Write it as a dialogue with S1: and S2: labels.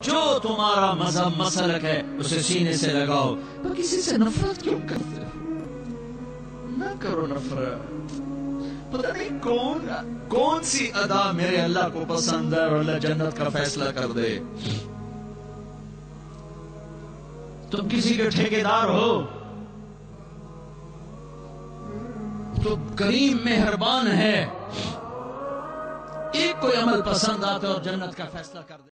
S1: जो तुम्हारा मज़हब मसलक है, उसे सीने से लगाओ। पर किसी से नफरत क्यों करते हो? ना करो नफरत। पता नहीं कौन कौन सी अदा मेरे अल्लाह को पसंद है और अल्लाह जन्नत का फैसला कर दे। तुम किसी के ठेकेदार हो। तो करीम मेहरबान है। एक कोई अमल पसंद आता और जन्नत का फैसला कर दे।